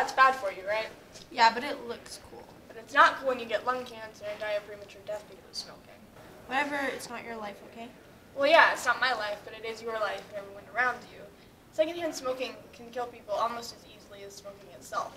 That's bad for you, right? Yeah, but it looks cool. But it's not cool when you get lung cancer and die of premature death because of smoking. Whatever, it's not your life, okay? Well, yeah, it's not my life, but it is your life and everyone around you. Secondhand smoking can kill people almost as easily as smoking itself.